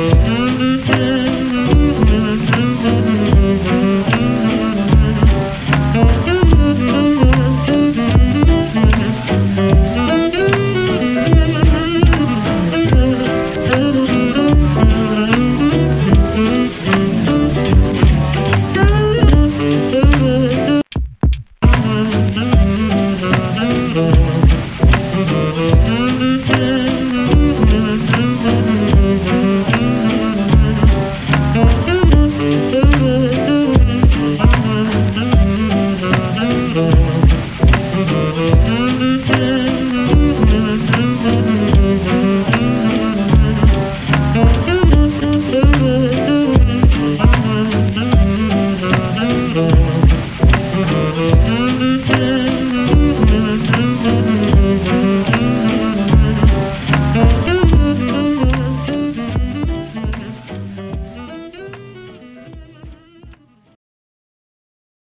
Mm-hmm. Mm-hmm.